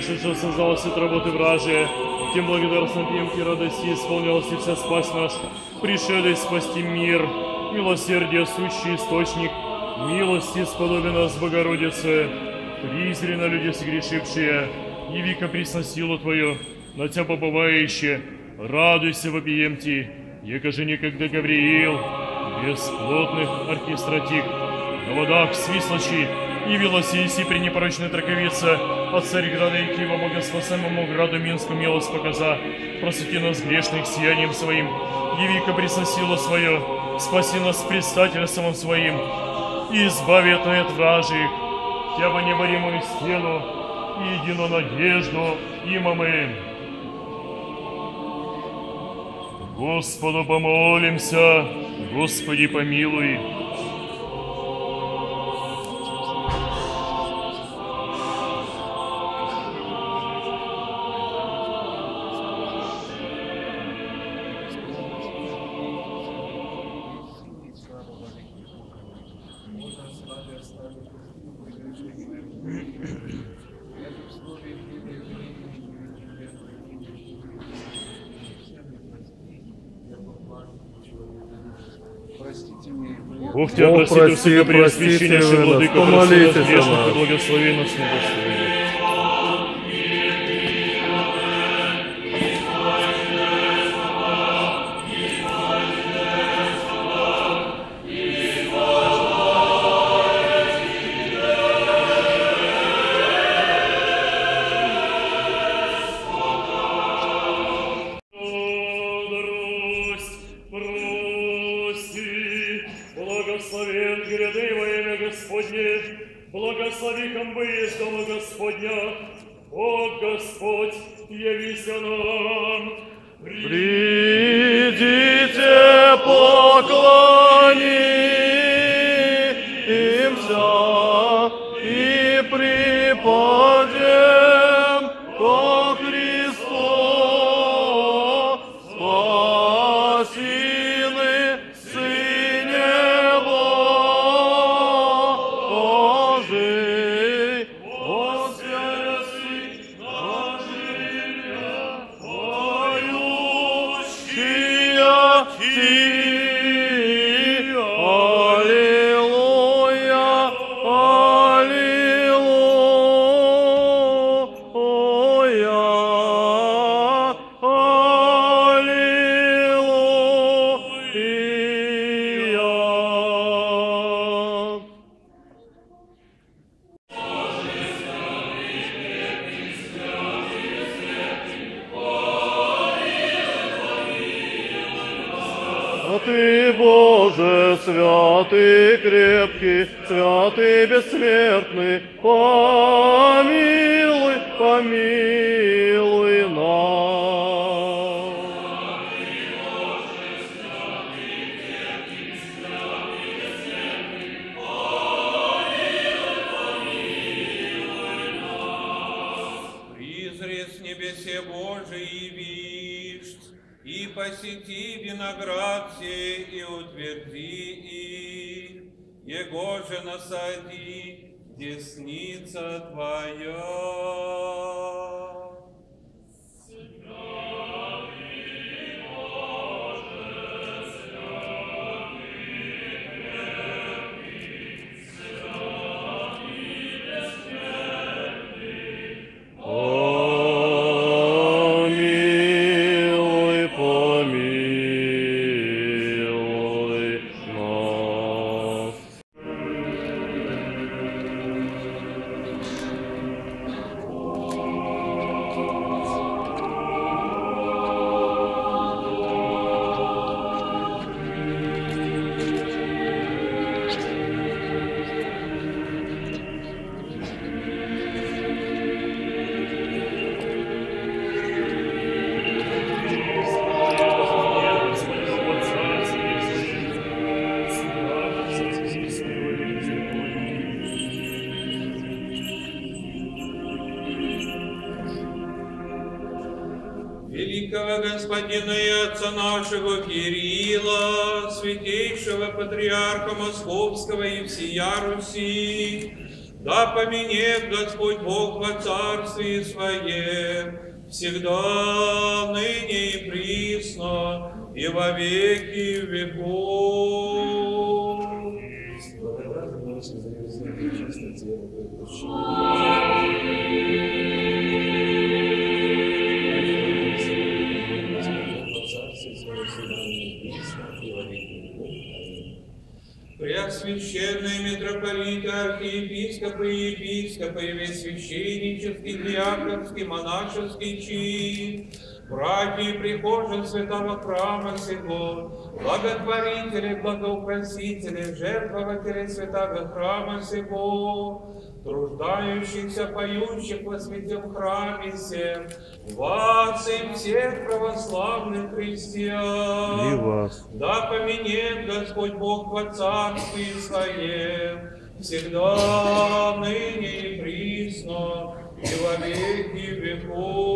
что создалось от работы вражия, тем благодарством пьем ти радости, исполнилась и вся спасть наш, пришедший спасти мир, милосердие сущий источник, милости сподоби нас, Богородице, призри на люди согрешившие, яви-ка присно силу Твою, на Тебя побывающие, радуйся вопием Ти, яко же некогда Гавриил, бесплотных архистратик, на водах свислочи, явилась Иси при непорочной траковице, от царь града и Киева, богоспасаемому граду Минску милость показа, просвети нас грешных сиянием своим, яви-ка присно силу свою, спаси нас предстательством своим, и избави от от вражих, Тя бы неборимую стену, и единую надежду имамы. Господу помолимся, Господи помилуй. Тебя Бог прости, Высокопреосвященнейший простите вы нас, помолитесь прости нас. благослови нас на святый, бессмертный, помилуй, помилуй нашего Кирилла, святейшего Патриарха Московского и всея Руси, Да поменет Господь Бог во Царстве Своем, всегда, ныне и присно, и во веки веков. Преосвященные митрополиты, архиепископы и епископы, и весь священнический, диаконский, монашеский чин, братья и прихожие святого храма сего, благотворители, благоупросители, жертвователи святого храма сего, труждающихся, поющих во святом храме всем, вас и всех православных христиан. И вас. Да поменет Господь Бог во Царстве Своем, всегда, ныне и присно, и во веки веков.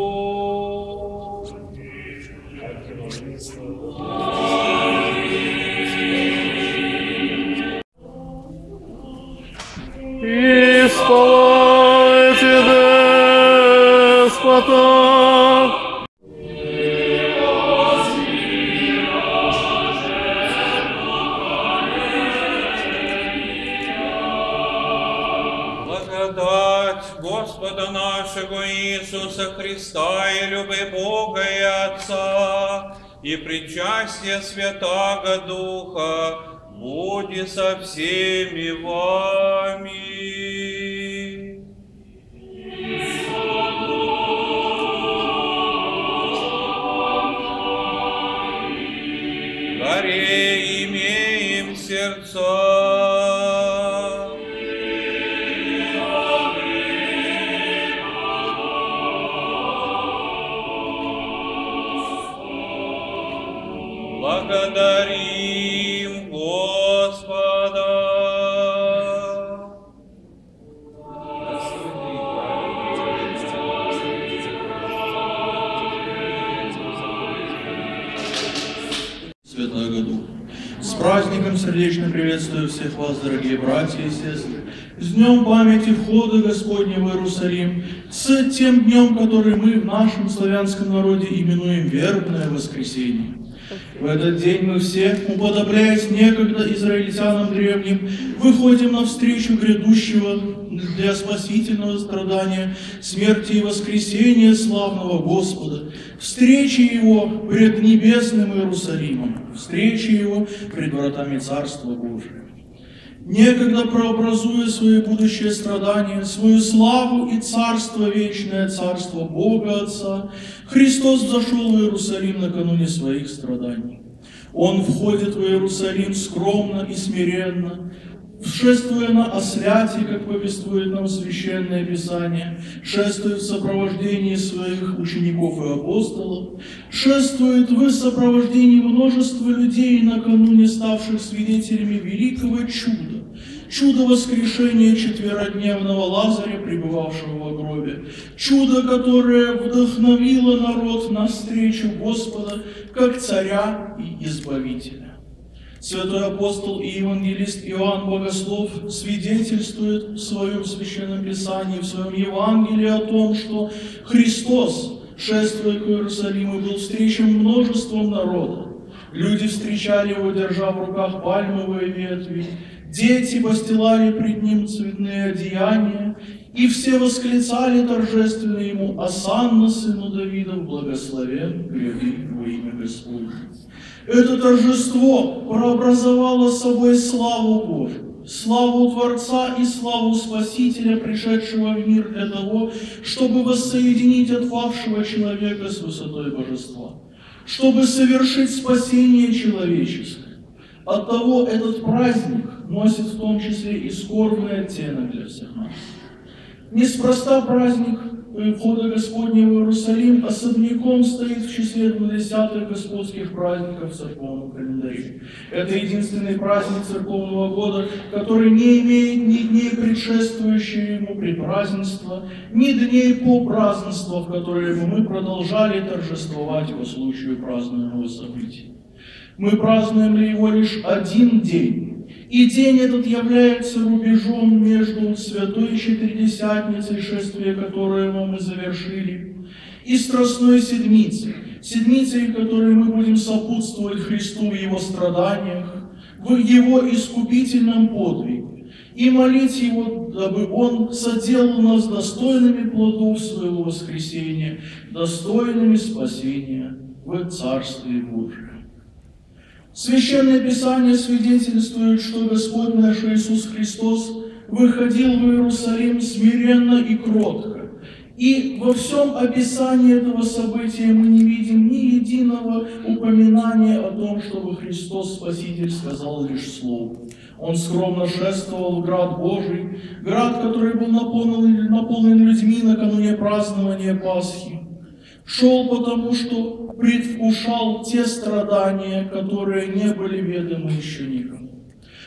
Нашего Иисуса Христа и любы Бога и Отца и причастие Святаго Духа будет со всеми вами. Приветствую всех вас, дорогие братья и сестры. С днем памяти входа Господня в Иерусалим, с тем днем, который мы в нашем славянском народе именуем Вербное воскресенье. В этот день мы все, уподобляясь некогда израильтянам древним, выходим навстречу грядущего для спасительного страдания, смерти и воскресения славного Господа, встречи Его пред небесным Иерусалимом, встречи Его пред вратами Царства Божия. Некогда прообразуя свои будущие страдания, свою славу и царство вечное, царство Бога Отца, Христос зашел в Иерусалим накануне своих страданий. Он входит в Иерусалим скромно и смиренно, шествуя на осляте, как повествует нам Священное Писание, шествует в сопровождении своих учеников и апостолов, шествует в сопровождении множества людей, накануне ставших свидетелями великого чуда, чудо воскрешения четверодневного Лазаря, пребывавшего в гробе, чудо, которое вдохновило народ на встречу Господа как царя и избавителя. Святой апостол и евангелист Иоанн Богослов свидетельствует в своем священном писании, в своем Евангелии о том, что Христос, шествуя к Иерусалиму, был встречен множеством народа. Люди встречали его, держа в руках пальмовые ветви, дети постилали пред ним цветные одеяния, и все восклицали торжественно ему, «Асанна, сыну Давидов, благословен, гряди во имя Господне». Это торжество прообразовало собой славу Божию, славу Творца и славу Спасителя, пришедшего в мир для того, чтобы воссоединить отпавшего человека с высотой божества, чтобы совершить спасение человеческое. Оттого этот праздник носит в том числе и скорбный оттенок для всех нас. Неспроста праздник входа Господня в Иерусалим особняком стоит в числе 20 господских праздников в церковном календаре. Это единственный праздник церковного года, который не имеет ни дней предшествующие ему предпразднества, ни дней по празднества, в которые бы мы продолжали торжествовать по случаю празднуемого события. Мы празднуем ли его лишь один день, И день этот является рубежом между Святой Четыредесятницей, шествие которого мы завершили, и Страстной Седмицей, седмицей, которой мы будем сопутствовать Христу в Его страданиях, в Его искупительном подвиге, и молить Его, дабы Он соделал нас достойными плодов Своего воскресения, достойными спасения в Царстве Божьем. Священное Писание свидетельствует, что Господь наш Иисус Христос выходил в Иерусалим смиренно и кротко. И во всем описании этого события мы не видим ни единого упоминания о том, чтобы Христос Спаситель сказал лишь слово. Он скромно шествовал в град Божий, град, который был наполнен, наполнен людьми накануне празднования Пасхи. Шел потому, что предвкушал те страдания, которые не были ведомы еще никому.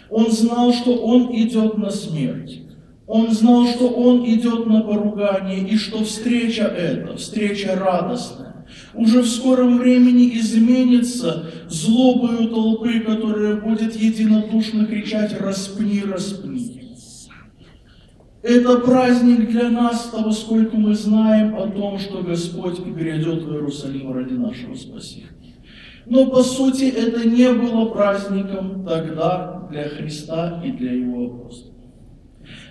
Он знал, что он идет на смерть. Он знал, что он идет на поругание, и что встреча эта, встреча радостная, уже в скором времени изменится злобою толпы, которая будет единодушно кричать «Распни, распни!». Это праздник для нас, того, сколько мы знаем о том, что Господь грядет в Иерусалим ради нашего спасения. Но по сути это не было праздником тогда для Христа и для Его апостолов.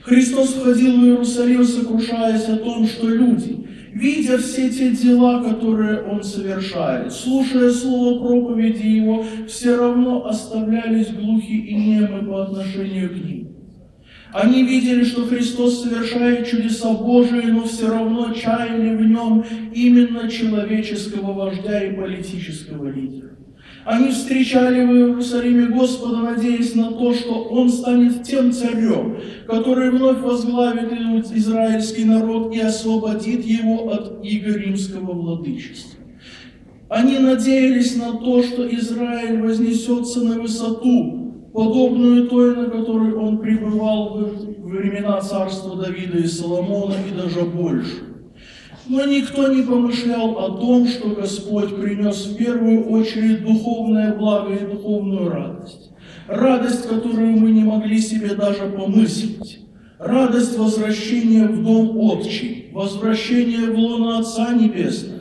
Христос входил в Иерусалим, сокрушаясь о том, что люди, видя все те дела, которые Он совершает, слушая слово проповеди Его, все равно оставлялись глухи и немы по отношению к ним. Они видели, что Христос совершает чудеса Божии, но все равно чаяли в нем именно человеческого вождя и политического лидера. Они встречали в Иерусалиме Господа, надеясь на то, что Он станет тем царем, который вновь возглавит израильский народ и освободит его от иго римского владычества. Они надеялись на то, что Израиль вознесется на высоту, подобную той, на которой он пребывал в времена царства Давида и Соломона, и даже больше. Но никто не помышлял о том, что Господь принес в первую очередь духовное благо и духовную радость. Радость, которую мы не могли себе даже помыслить. Радость возвращения в дом Отчий, возвращения в лоно Отца Небесного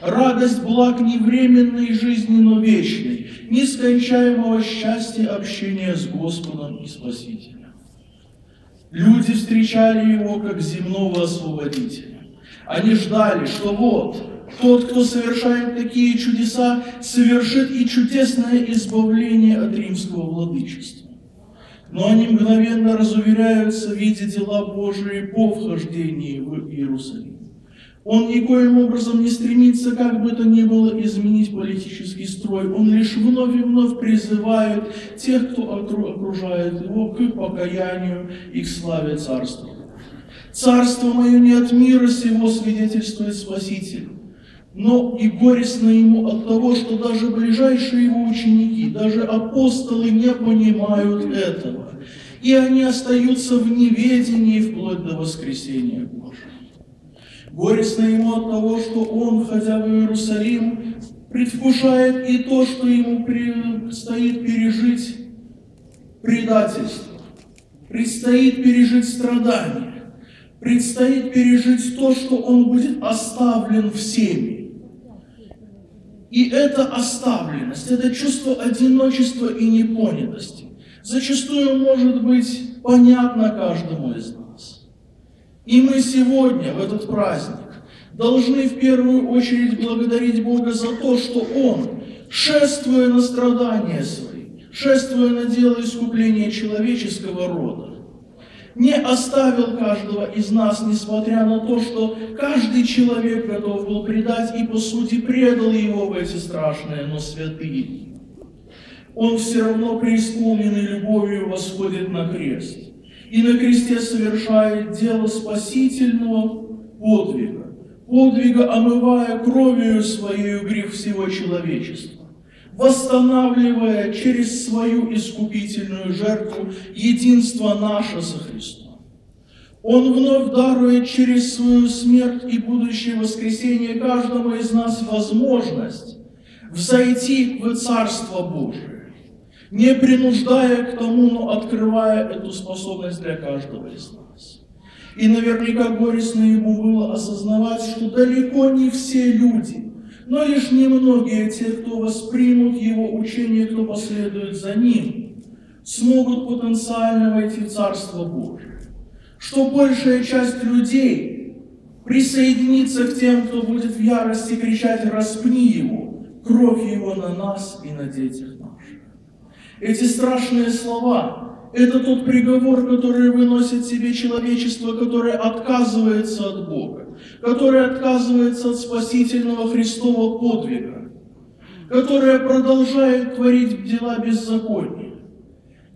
радость благ не временной жизни, но вечной, нескончаемого счастья общения с Господом и Спасителем. Люди встречали его как земного освободителя. Они ждали, что вот, тот, кто совершает такие чудеса, совершит и чудесное избавление от римского владычества. Но они мгновенно разуверяются, видя дела Божии по вхождении в Иерусалим. Он никоим образом не стремится, как бы то ни было, изменить политический строй. Он лишь вновь и вновь призывает тех, кто окружает его, к покаянию и к славе Царства. Царство мое не от мира сего, свидетельствует Спаситель, но и горестно ему от того, что даже ближайшие его ученики, даже апостолы не понимают этого. И они остаются в неведении вплоть до воскресения Божьего. Горестно ему от того, что он, входя в Иерусалим, предвкушает и то, что ему предстоит пережить предательство, предстоит пережить страдания, предстоит пережить то, что он будет оставлен всеми. И эта оставленность, это чувство одиночества и непонятости, зачастую может быть понятно каждому из нас. И мы сегодня, в этот праздник, должны в первую очередь благодарить Бога за то, что Он, шествуя на страдания свои, шествуя на дело искупления человеческого рода, не оставил каждого из нас, несмотря на то, что каждый человек готов был предать и, по сути, предал его в эти страшные, но святые. Он все равно преисполненный любовью восходит на крест и на кресте совершает дело спасительного подвига, подвига, омывая кровью своей грех всего человечества, восстанавливая через свою искупительную жертву единство наше со Христом. Он вновь дарует через свою смерть и будущее воскресение каждому из нас возможность взойти в Царство Божие не принуждая к тому, но открывая эту способность для каждого из нас. И наверняка горестно ему было осознавать, что далеко не все люди, но лишь немногие те, кто воспримут его учение, кто последует за ним, смогут потенциально войти в Царство Божие. Что большая часть людей присоединится к тем, кто будет в ярости кричать «распни его», кровь его на нас и на детях. Эти страшные слова – это тот приговор, который выносит себе человечество, которое отказывается от Бога, которое отказывается от спасительного Христового подвига, которое продолжает творить дела беззакония.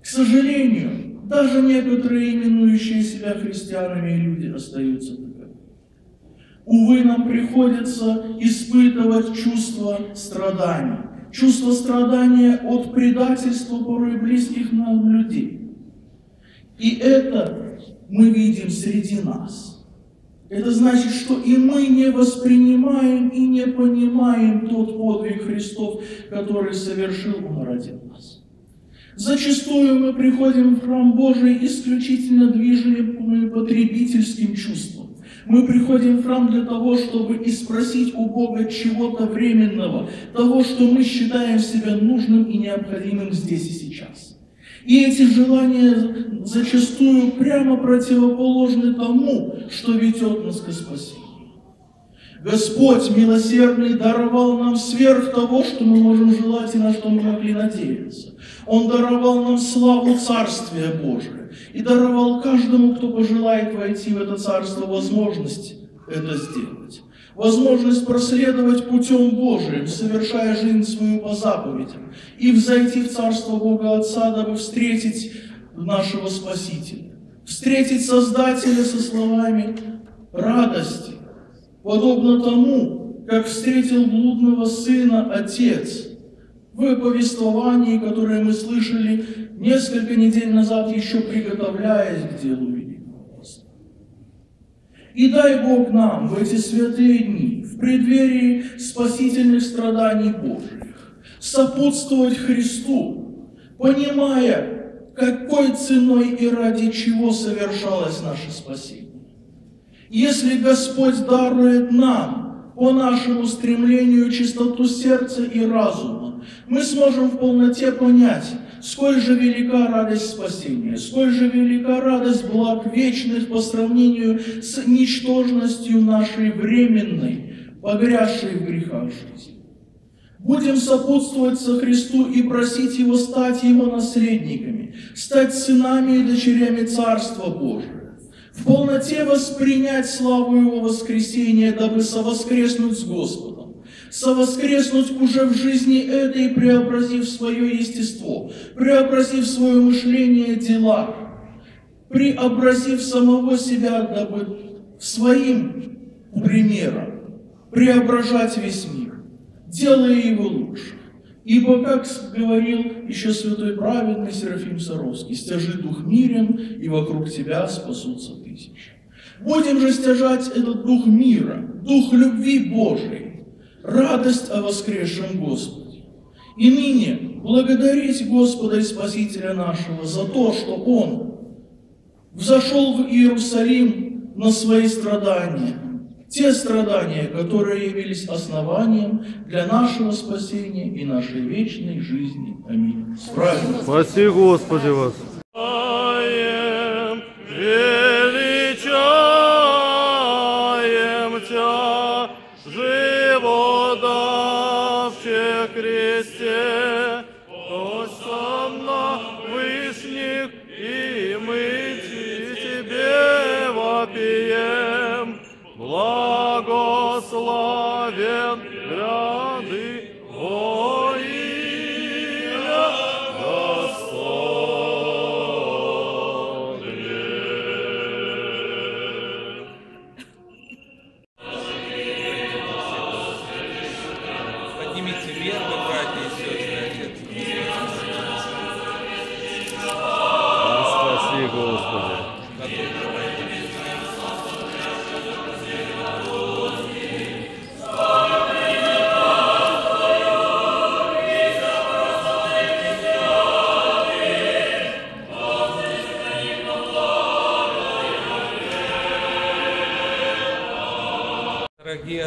К сожалению, даже некоторые именующие себя христианами люди остаются таковыми. Увы, нам приходится испытывать чувство страдания. Чувство страдания от предательства порой близких нам людей. И это мы видим среди нас. Это значит, что и мы не воспринимаем и не понимаем тот подвиг Христов, который совершил Он ради нас. Зачастую мы приходим в храм Божий исключительно движимы потребительским чувством. Мы приходим в храм для того, чтобы и спросить у Бога чего-то временного, того, что мы считаем себя нужным и необходимым здесь и сейчас. И эти желания зачастую прямо противоположны тому, что ведет нас к спасению. Господь милосердный даровал нам сверх того, что мы можем желать и на что мы могли надеяться. Он даровал нам славу Царствия Божия и даровал каждому, кто пожелает войти в это Царство, возможность это сделать. Возможность проследовать путем Божиим, совершая жизнь свою по заповедям, и взойти в Царство Бога Отца, дабы встретить нашего Спасителя, встретить Создателя со словами радости, подобно тому, как встретил блудного сына Отец в повествовании, которое мы слышали несколько недель назад, еще приготовляясь к делу Великого. И дай Бог нам в эти святые дни, в преддверии спасительных страданий Божьих, сопутствовать Христу, понимая, какой ценой и ради чего совершалось наше спасение. Если Господь дарует нам по нашему стремлению чистоту сердца и разума, мы сможем в полноте понять, сколь же велика радость спасения, сколь же велика радость благ вечных по сравнению с ничтожностью нашей временной, погрязшей в грехах жизни. Будем сопутствовать со Христу и просить Его стать Его наследниками, стать сынами и дочерями Царства Божия в полноте воспринять славу Его воскресения, дабы совоскреснуть с Господом, совоскреснуть уже в жизни этой, преобразив свое естество, преобразив свое мышление, дела, преобразив самого себя, дабы своим примером преображать весь мир, делая его лучше. Ибо, как говорил еще святой праведный Серафим Саровский, «Стяжи дух мирен, и вокруг тебя спасутся тысячи». Будем же стяжать этот дух мира, дух любви Божией, радость о воскресшем Господе. И ныне благодарить Господа и Спасителя нашего за то, что Он взошел в Иерусалим на свои страдания, те страдания, которые явились основанием для нашего спасения и нашей вечной жизни. Аминь. С праздником! Спаси Господи вас. Благословен гряды воина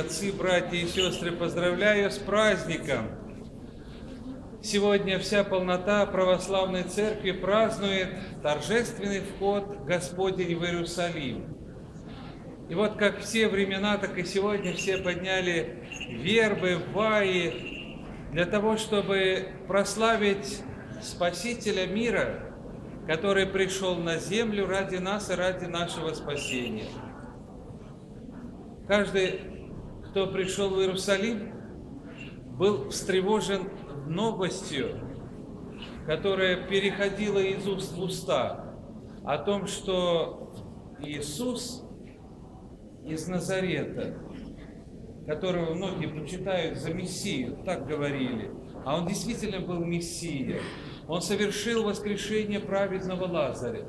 отцы, братья и сестры, поздравляю с праздником! Сегодня вся полнота православной церкви празднует торжественный вход Господень в Иерусалим. И вот как все времена, так и сегодня все подняли вербы, ваи для того, чтобы прославить Спасителя мира, который пришел на землю ради нас и ради нашего спасения. Каждый, кто пришел в Иерусалим, был встревожен новостью, которая переходила из уст в уста, о том, что Иисус из Назарета, которого многие почитают за Мессию, так говорили, а он действительно был Мессия. Он совершил воскрешение праведного Лазаря.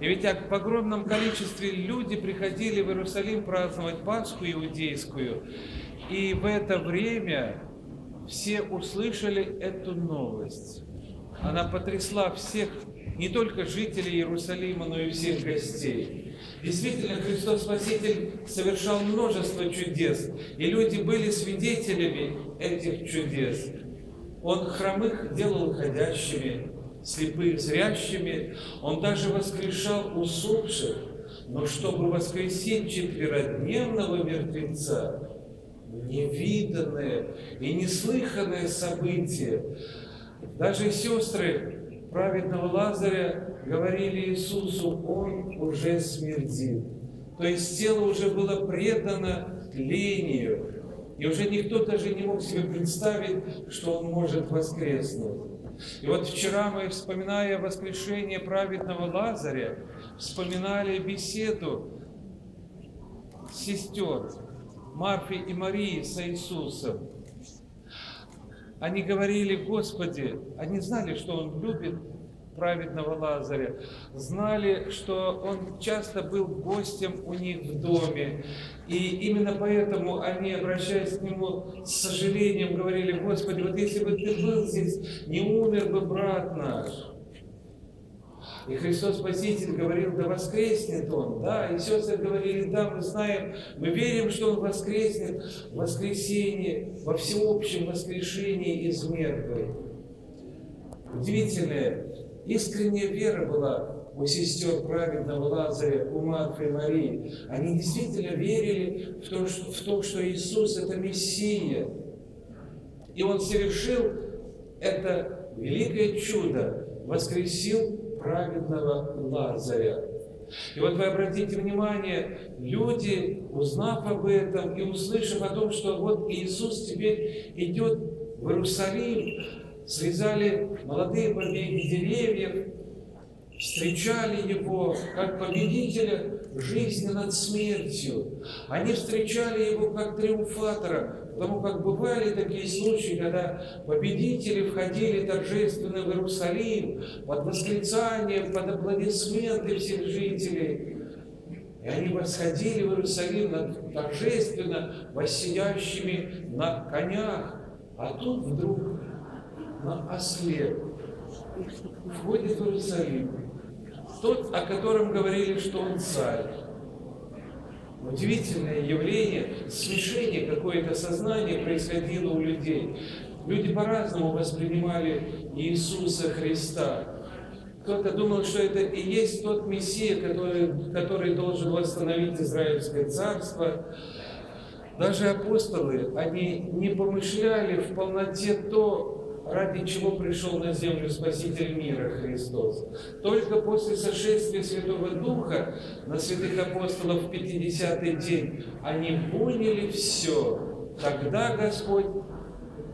И ведь в огромном количестве люди приходили в Иерусалим праздновать Пасху иудейскую, и в это время все услышали эту новость. Она потрясла всех, не только жителей Иерусалима, но и всех гостей. Действительно, Христос Спаситель совершал множество чудес, и люди были свидетелями этих чудес. Он хромых делал ходящими, слепых зрящими, Он даже воскрешал усопших, но чтобы воскресить четверодневного мертвеца, невиданное и неслыханное событие. Даже сестры праведного Лазаря говорили Иисусу, он уже смердит. То есть тело уже было предано тлению, и уже никто даже не мог себе представить, что он может воскреснуть. И вот вчера мы, вспоминая воскрешение праведного Лазаря, вспоминали беседу сестер, Марфи и Марии с Иисусом. Они говорили, Господи, они знали, что Он любит праведного Лазаря, знали, что он часто был гостем у них в доме, и именно поэтому они, обращаясь к нему с сожалением, говорили, Господи, вот если бы ты был здесь, не умер бы брат наш. И Христос Спаситель говорил, да воскреснет Он, да, и сестры говорили, да, мы знаем, мы верим, что Он воскреснет в воскресенье, во всеобщем воскрешении из мертвых. Удивительная, искренняя вера была у сестер праведного Лазаря, у Марфы и Марии. Они действительно верили в то, что, в то, что Иисус – это Мессия. И Он совершил это великое чудо, воскресил праведного Лазаря. И вот вы обратите внимание, люди, узнав об этом и услышав о том, что вот Иисус теперь идет в Иерусалим, срезали молодые побеги деревьев, встречали его как победителя жизни над смертью. Они встречали его как триумфатора, Потому как бывали такие случаи, когда победители входили торжественно в Иерусалим под восклицание, под аплодисменты всех жителей. И они восходили в Иерусалим торжественно, воссиящими на конях. А тут вдруг на осле входит в Иерусалим тот, о котором говорили, что он царь удивительное явление, смешение какое-то сознание происходило у людей. Люди по-разному воспринимали Иисуса Христа. Кто-то думал, что это и есть тот Мессия, который, который должен восстановить Израильское царство. Даже апостолы, они не помышляли в полноте то, ради чего пришел на землю Спаситель мира Христос. Только после сошествия Святого Духа на святых апостолов в 50-й день они поняли все. Тогда Господь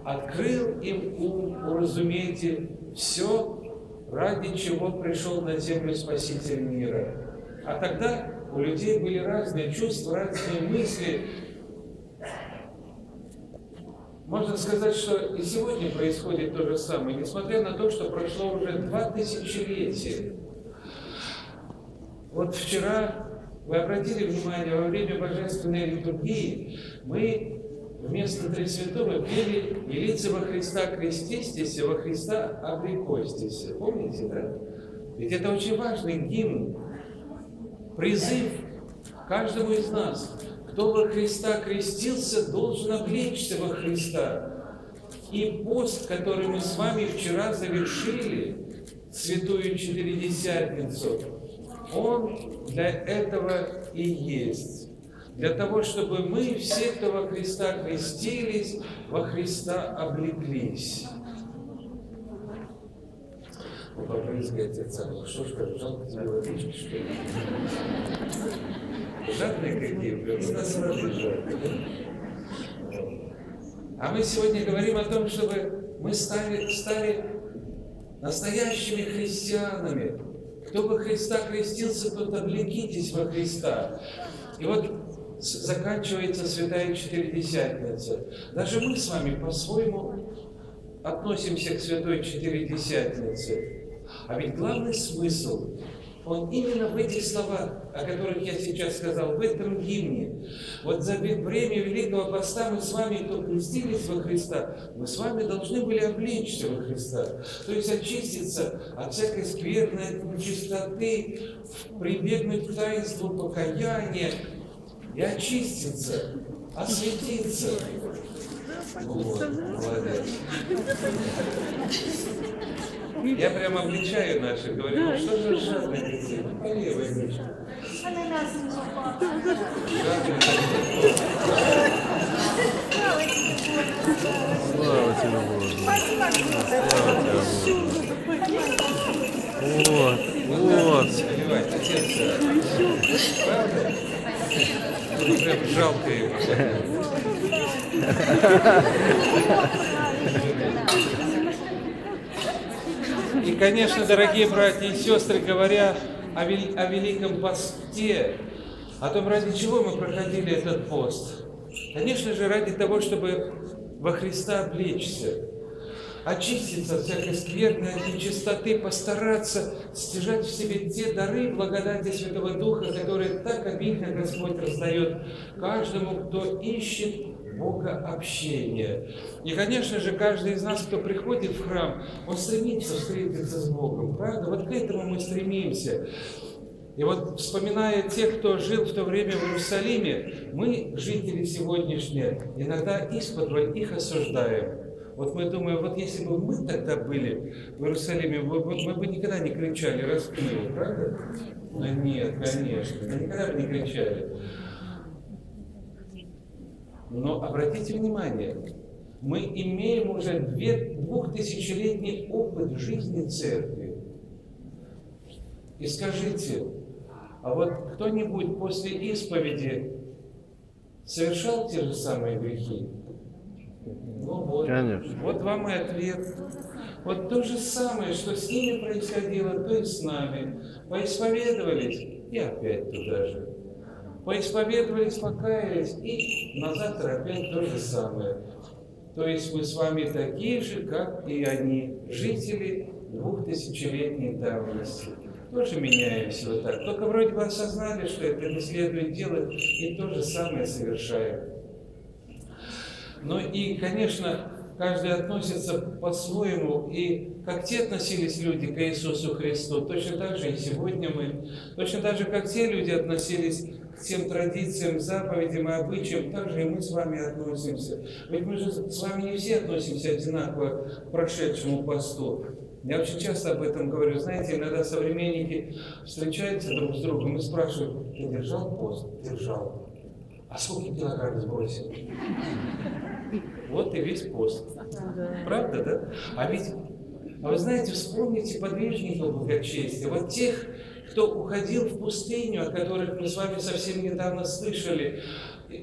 открыл им ум, уразумейте все, ради чего пришел на землю Спаситель мира. А тогда у людей были разные чувства, разные мысли, можно сказать, что и сегодня происходит то же самое, несмотря на то, что прошло уже два тысячелетия. Вот вчера, вы обратили внимание, во время божественной литургии мы вместо Тресвятого пели «И лица во Христа крестистесь, во Христа обрекостись». Помните, да? Ведь это очень важный гимн, призыв каждому из нас кто во Христа крестился, должен облечься во Христа. И пост, который мы с вами вчера завершили, Святую Четыредесятницу, он для этого и есть. Для того, чтобы мы, все, кто во Христа крестились, во Христа облеклись. Отца, ну что ж, как жалко водички, что ли? Жадные какие, да? А мы сегодня говорим о том, чтобы мы стали, стали настоящими христианами. Кто бы Христа крестился, тот облекитесь во Христа. И вот заканчивается Святая Четыредесятница. Даже мы с вами по-своему относимся к Святой Четыредесятнице. А ведь главный смысл, он именно в этих словах, о которых я сейчас сказал, в этом гимне. Вот за время Великого Поста мы с вами, кто крестились во Христа, мы с вами должны были облечься во Христа. То есть очиститься от всякой скверной, от нечистоты, прибегнуть к таинству покаяния и очиститься, осветиться. Вот, молодец. Я прямо обличаю наших, говорю, ну что же жадные такие, ну по левой Миша. Слава тебе, Боже. Слава тебе, Боже. Вот, вот. Наливай, отец. Правда? Ну, Прям жалко его. И, конечно, дорогие братья и сестры, говоря о, вел- о Великом Посте, о том, ради чего мы проходили этот пост, конечно же, ради того, чтобы во Христа облечься, очиститься от всякой скверной, от нечистоты, постараться стяжать в себе те дары благодати Святого Духа, которые так обильно Господь раздает каждому, кто ищет Бога общения. И, конечно же, каждый из нас, кто приходит в храм, он стремится встретиться с Богом, правда? Вот к этому мы стремимся. И вот вспоминая тех, кто жил в то время в Иерусалиме, мы, жители сегодняшние, иногда из-под их осуждаем. Вот мы думаем, вот если бы мы тогда были в Иерусалиме, мы, бы- мы бы никогда не кричали «распнул», правда? Но нет, конечно, мы никогда бы не кричали. Но обратите внимание, мы имеем уже две, двухтысячелетний опыт жизни церкви. И скажите, а вот кто-нибудь после исповеди совершал те же самые грехи? Ну вот, Конечно. вот вам и ответ. Вот то же самое, что с ними происходило, то и с нами. Поисповедовались и опять туда же. Поисповедовались, покаялись и на завтра то же самое. То есть мы с вами такие же, как и они, жители двухтысячелетней давности. Тоже меняемся вот так. Только вроде бы осознали, что это не следует делать, и то же самое совершаем. Ну и, конечно, каждый относится по-своему, и как те относились люди к Иисусу Христу, точно так же и сегодня мы, точно так же, как те люди относились тем традициям, заповедям и обычаям, так же и мы с вами относимся. Ведь мы же с вами не все относимся одинаково к прошедшему посту. Я очень часто об этом говорю. Знаете, иногда современники встречаются друг с другом и спрашивают, ты держал пост? Держал. А сколько килограмм сбросил? Вот и весь пост. Правда, да? А ведь, а вы знаете, вспомните подвижников благочестия, вот тех, кто уходил в пустыню, о которых мы с вами совсем недавно слышали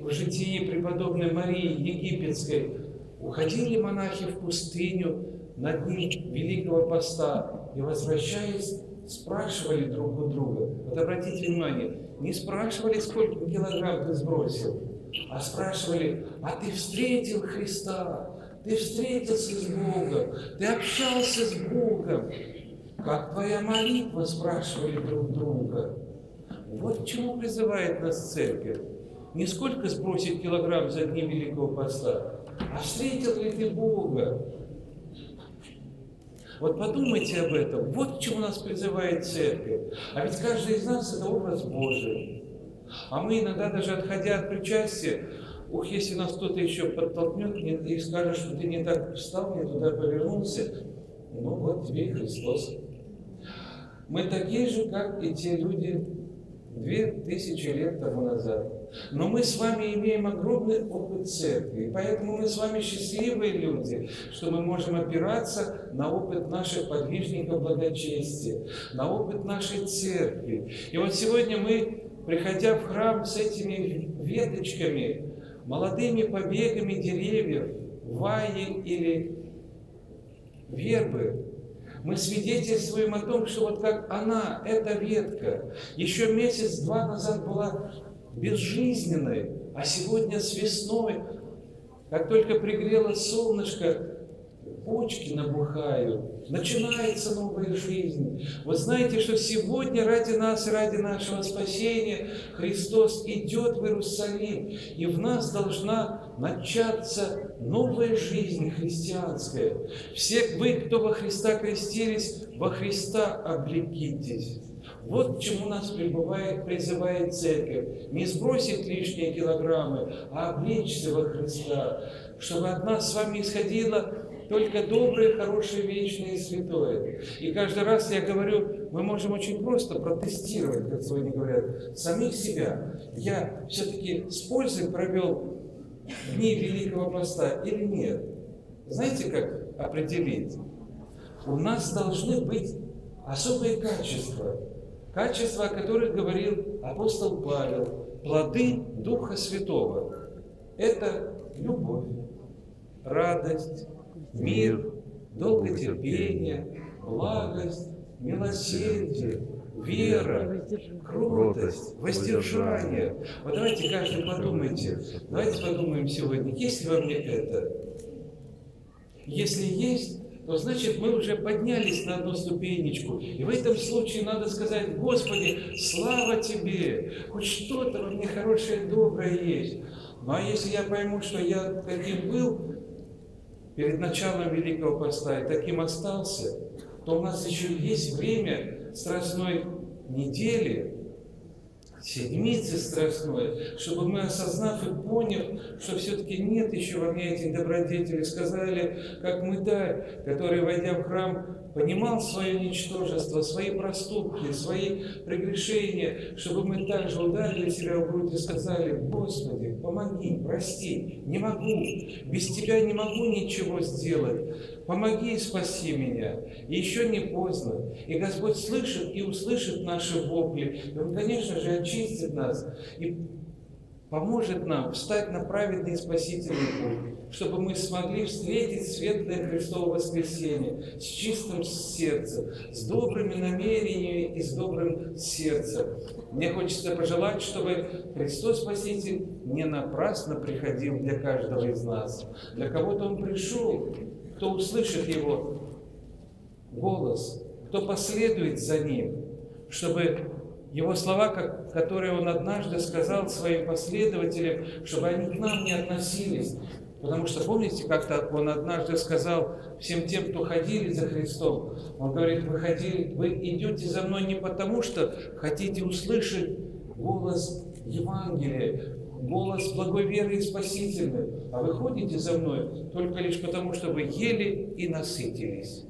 в житии преподобной Марии Египетской. Уходили монахи в пустыню на дни Великого Поста и, возвращаясь, спрашивали друг у друга. Вот обратите внимание, не спрашивали, сколько килограмм ты сбросил, а спрашивали, а ты встретил Христа, ты встретился с Богом, ты общался с Богом. Как твоя молитва, спрашивали друг друга. Вот к чему призывает нас церковь. Не сколько сбросить килограмм за дни Великого Поста, а встретил ли ты Бога? Вот подумайте об этом. Вот к чему нас призывает церковь. А ведь каждый из нас это образ Божий. А мы иногда даже отходя от причастия, ух, если нас кто-то еще подтолкнет и скажет, что ты не так встал, не туда повернулся, ну вот тебе Христос. Мы такие же, как и те люди две тысячи лет тому назад. Но мы с вами имеем огромный опыт церкви, поэтому мы с вами счастливые люди, что мы можем опираться на опыт наших подвижников благочестия, на опыт нашей церкви. И вот сегодня мы, приходя в храм с этими веточками, молодыми побегами деревьев, ваи или вербы, мы свидетельствуем о том, что вот как она, эта ветка, еще месяц-два назад была безжизненной, а сегодня с весной, как только пригрело солнышко, почки набухают, начинается новая жизнь. Вы знаете, что сегодня ради нас ради нашего спасения Христос идет в Иерусалим, и в нас должна начаться новая жизнь христианская. Все вы, кто во Христа крестились, во Христа облекитесь. Вот к чему нас прибывает, призывает церковь. Не сбросить лишние килограммы, а облечься во Христа, чтобы от нас с вами исходило только доброе, хорошее, вечное и святое. И каждый раз я говорю, мы можем очень просто протестировать, как сегодня говорят, самих себя. Я все-таки с пользой провел дни Великого Поста или нет? Знаете, как определить? У нас должны быть особые качества, качества, о которых говорил апостол Павел, плоды Духа Святого. Это любовь, радость, мир, долготерпение, благость, милосердие, вера, кротость, воздержание. Вот давайте каждый подумайте, давайте подумаем сегодня, есть ли во мне это? Если есть, то значит мы уже поднялись на одну ступенечку. И в этом случае надо сказать, Господи, слава Тебе, хоть что-то во мне хорошее, доброе есть. Ну а если я пойму, что я таким был перед началом Великого Поста и таким остался, то у нас еще есть время Страстной недели, седмицы страстной, чтобы мы, осознав и поняв, что все-таки нет еще во мне этих добродетелей, сказали, как мы да, который, войдя в храм, понимал свое ничтожество, свои проступки, свои прегрешения, чтобы мы также ударили себя в грудь и сказали, Господи, помоги, прости, не могу, без Тебя не могу ничего сделать, помоги и спаси меня. И еще не поздно. И Господь слышит и услышит наши вопли. И Он, конечно же, очистит нас и поможет нам встать на праведный спасительный путь, чтобы мы смогли встретить светлое Христово воскресенье с чистым сердцем, с добрыми намерениями и с добрым сердцем. Мне хочется пожелать, чтобы Христос Спаситель не напрасно приходил для каждого из нас. Для кого-то Он пришел, кто услышит Его голос, кто последует за Ним, чтобы его слова, которые он однажды сказал своим последователям, чтобы они к нам не относились. Потому что, помните, как-то он однажды сказал всем тем, кто ходили за Христом, он говорит, вы, ходили, вы идете за мной не потому, что хотите услышать голос Евангелия, голос благой веры и спасительный, а вы ходите за мной только лишь потому, что вы ели и насытились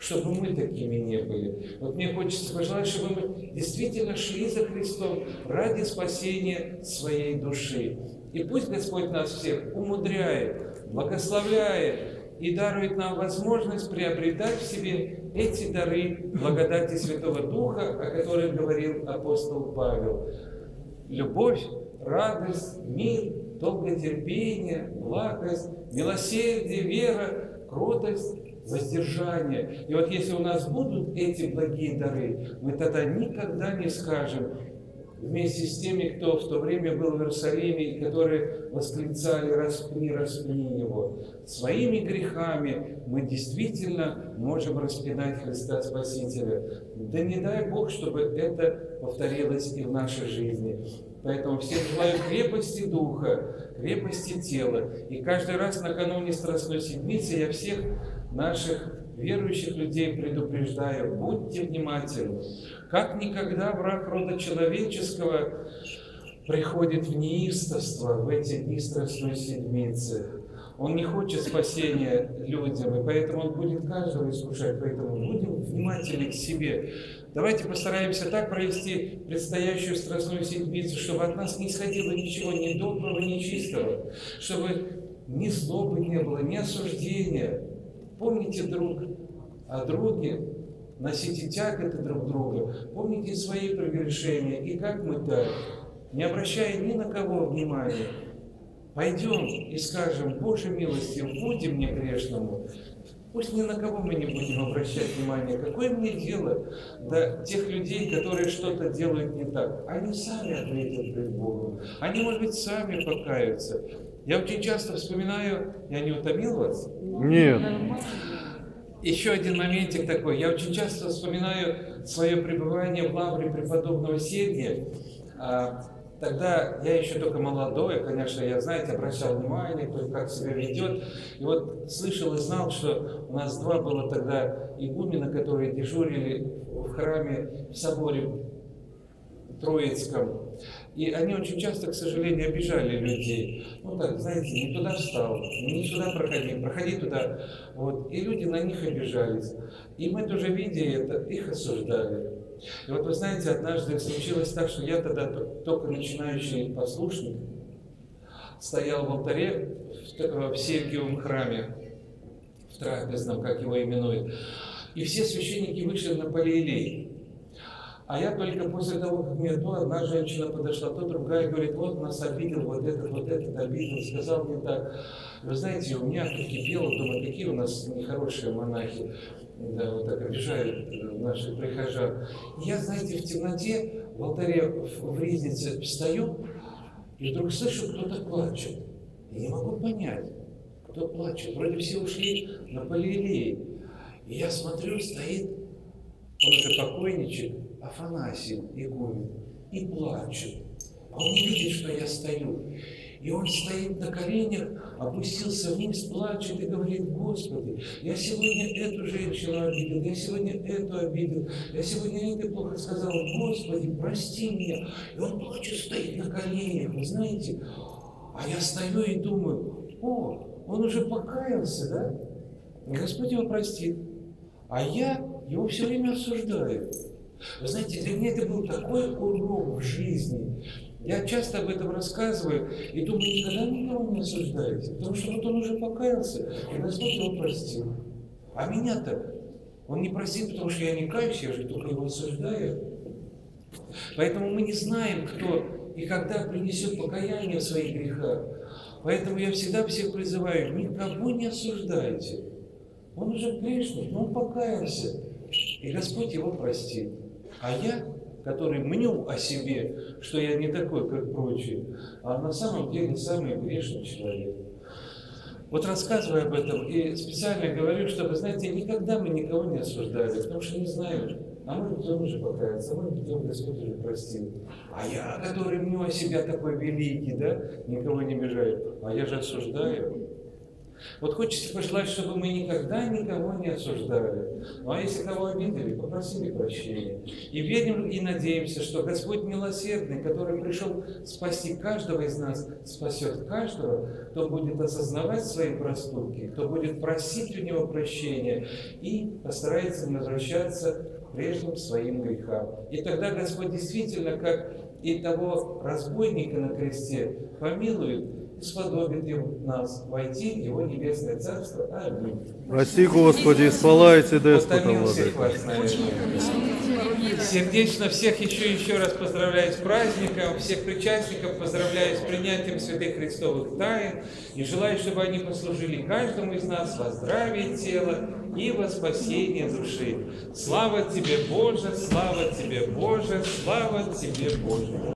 чтобы мы такими не были. Вот мне хочется пожелать, чтобы мы действительно шли за Христом ради спасения своей души. И пусть Господь нас всех умудряет, благословляет и дарует нам возможность приобретать в себе эти дары благодати Святого Духа, о которых говорил апостол Павел. Любовь, радость, мир, долготерпение, благость, милосердие, вера, кротость, воздержание. И вот если у нас будут эти благие дары, мы тогда никогда не скажем, вместе с теми, кто в то время был в Иерусалиме, и которые восклицали «распни, распни его». Своими грехами мы действительно можем распинать Христа Спасителя. Да не дай Бог, чтобы это повторилось и в нашей жизни. Поэтому всем желаю крепости духа, крепости тела. И каждый раз накануне Страстной Седмицы я всех наших верующих людей предупреждаю, будьте внимательны. Как никогда враг рода человеческого приходит в неистовство в эти дни Страстной Седмицы. Он не хочет спасения людям, и поэтому он будет каждого искушать. Поэтому будем внимательны к себе. Давайте постараемся так провести предстоящую Страстную Седмицу, чтобы от нас не исходило ничего ни доброго, ни чистого, чтобы ни злобы не было, ни осуждения. Помните друг о друге, носите тяготы друг друга, помните свои прегрешения и как мы так, не обращая ни на кого внимания, пойдем и скажем, Боже милостив, будем мне грешному, Пусть ни на кого мы не будем обращать внимание. Какое мне дело до тех людей, которые что-то делают не так? Они сами ответят перед Богом. Они, может быть, сами покаются. Я очень часто вспоминаю, я не утомил вас? Нет. Еще один моментик такой. Я очень часто вспоминаю свое пребывание в лавре преподобного Сергия. Тогда я еще только молодой, конечно, я, знаете, обращал внимание, кто как себя ведет. И вот слышал и знал, что у нас два было тогда игумена, которые дежурили в храме в соборе Троицком. И они очень часто, к сожалению, обижали людей. Ну так, знаете, не туда встал, не сюда проходи, проходи туда. Вот. И люди на них обижались. И мы тоже, видя это, их осуждали. И вот вы знаете, однажды случилось так, что я тогда только начинающий послушник, стоял в алтаре в, в Сергиевом храме, в трапезном, как его именуют, и все священники вышли на полиэлей. А я только после того, как мне то одна женщина подошла, то другая говорит, вот нас обидел, вот этот, вот этот обидел, сказал мне так. Вы знаете, у меня прикипело, думаю, какие у нас нехорошие монахи да, вот так обижают э, наших прихожан. Я, знаете, в темноте в алтаре в, в ризнице встаю, и вдруг слышу, кто-то плачет. И не могу понять, кто плачет. Вроде все ушли на полиэлей. И я смотрю, стоит, он уже покойничек, Афанасий игумен, и плачет. А он видит, что я стою. И он стоит на коленях, опустился вниз, плачет и говорит, Господи, я сегодня эту женщину обидел, я сегодня эту обидел, я сегодня это плохо сказал, Господи, прости меня. И он плачет, стоит на коленях, вы знаете. А я стою и думаю, о, он уже покаялся, да? Господь его простит. А я его все время осуждаю. Вы знаете, для меня это был такой урок в жизни. Я часто об этом рассказываю и думаю, никогда никого не осуждайте, потому что вот он уже покаялся, и Господь его простил. А меня-то он не простит, потому что я не каюсь, я же только его осуждаю. Поэтому мы не знаем, кто и когда принесет покаяние в своих грехах. Поэтому я всегда всех призываю, никого не осуждайте. Он уже грешник, но он покаялся, и Господь его простит. А я который мню о себе, что я не такой, как прочие, а на самом деле самый грешный человек. Вот рассказываю об этом и специально говорю, чтобы, знаете, никогда мы никого не осуждали, потому что не знаем, а мы потом уже покаяться, мы потом Господь уже простил. А я, который мню о себя такой великий, да, никого не обижаю, а я же осуждаю. Вот хочется пожелать, чтобы мы никогда никого не осуждали. Ну а если кого обидели, попросили прощения. И верим и надеемся, что Господь милосердный, который пришел спасти каждого из нас, спасет каждого, кто будет осознавать свои проступки, кто будет просить у Него прощения и постарается не возвращаться к прежним своим грехам. И тогда Господь действительно, как и того разбойника на кресте, помилует сподобит нас войти в Его Небесное Царство. Аминь. Прости, Господи, и Владыка. вас, наверное. Сердечно всех еще еще раз поздравляю с праздником, всех причастников поздравляю с принятием святых христовых тайн и желаю, чтобы они послужили каждому из нас во здравие тела и во спасение души. Слава Тебе, Боже, слава Тебе, Боже, слава Тебе, Боже.